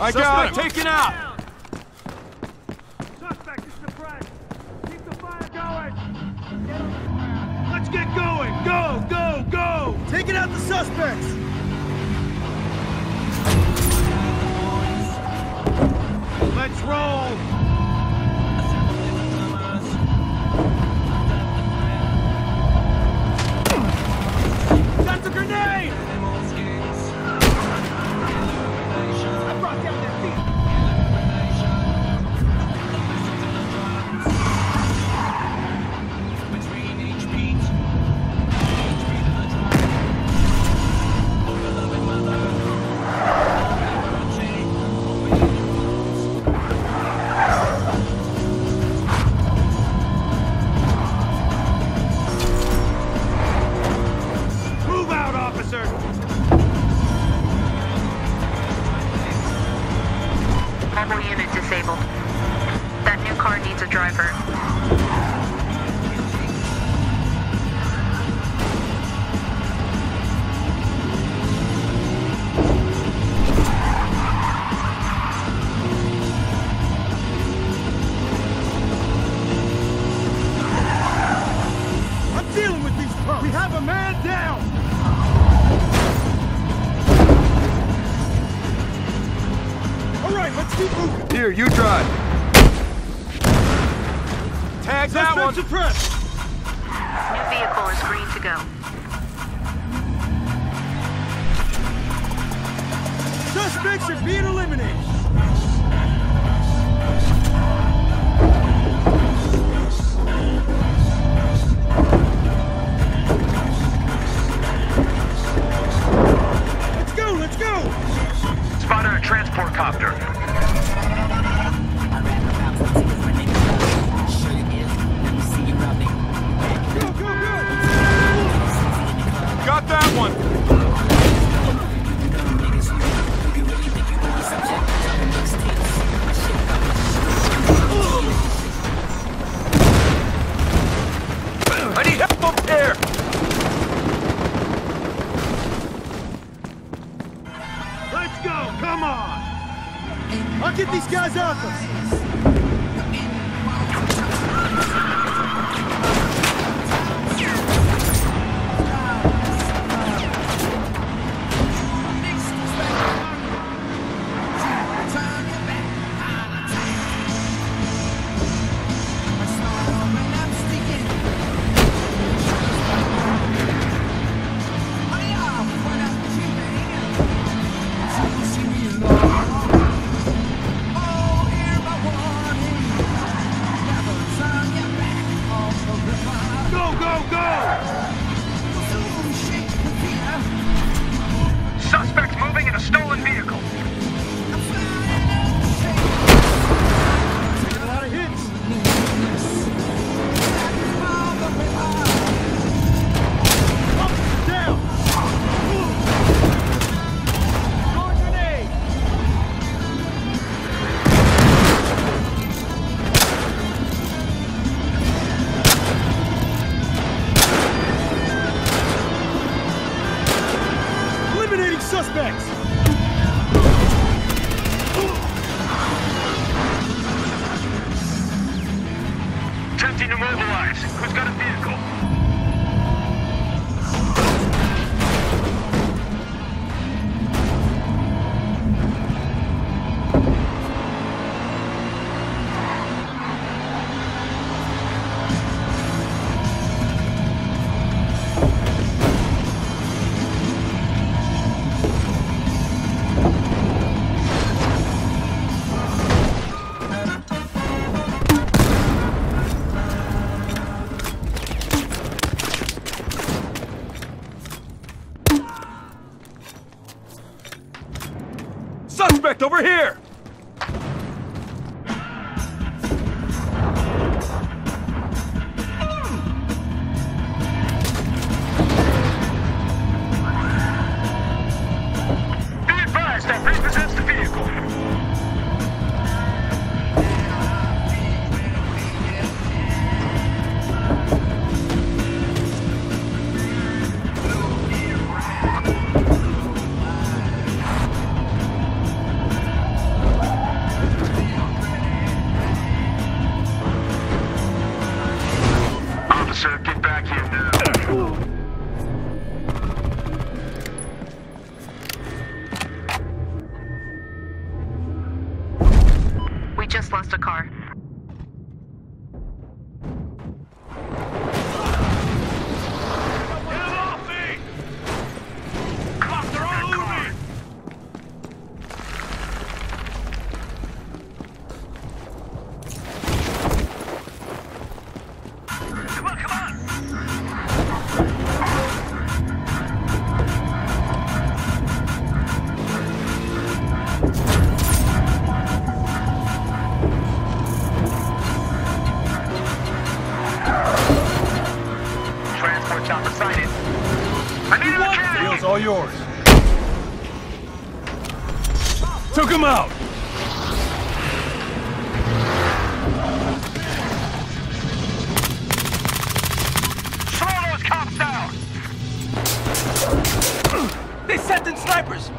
I got him. taken out. Suspect is suppressed. Keep the fire going. Let's get going. Go, go, go. Taking out the suspects. Let's roll. Here, you drive. Tag that Suspect one. suppressed. New vehicle is green to go. Suspects are being eliminated. Let's go, let's go. Spotted a transport copter. Eliminating yours. Took him out! Slow those cops down! They sent in snipers!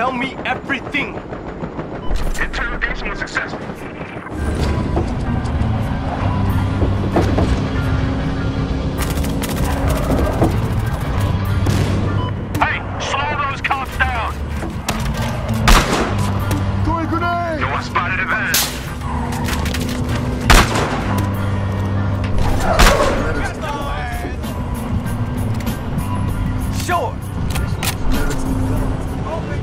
Tell me everything. Interrogation was successful. spotted a van.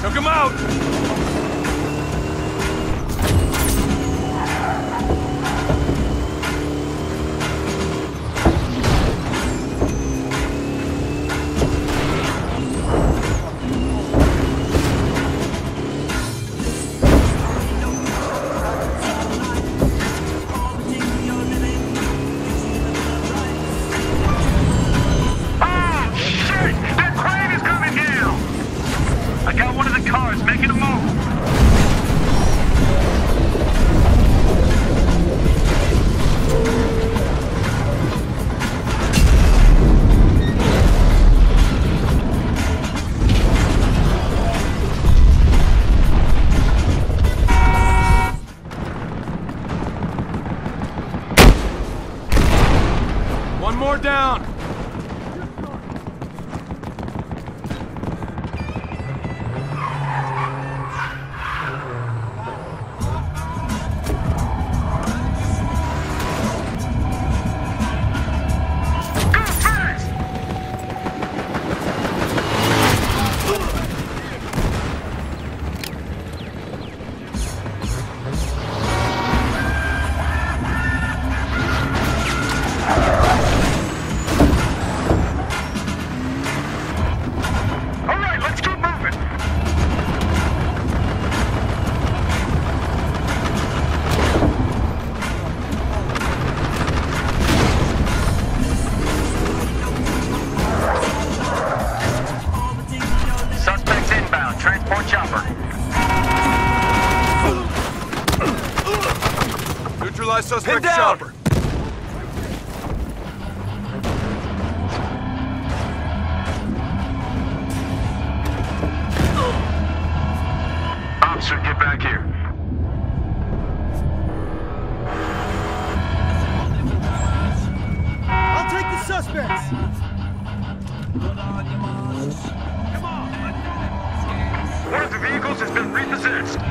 Took him out! One should get back here. I'll take the suspects! One of the vehicles has been repossessed.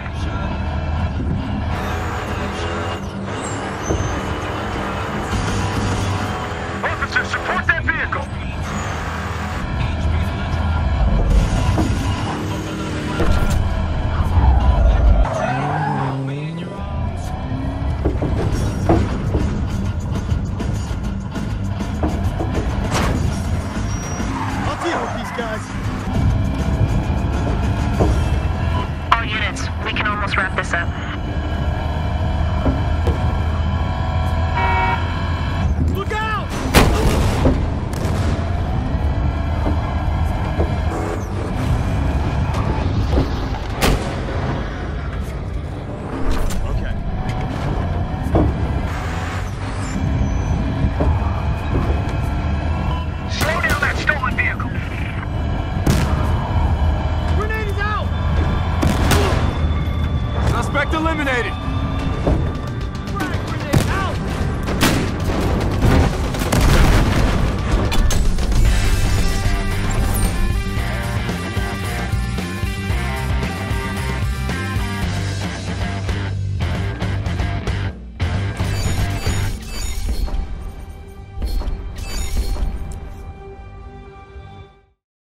wrap this up. eliminated!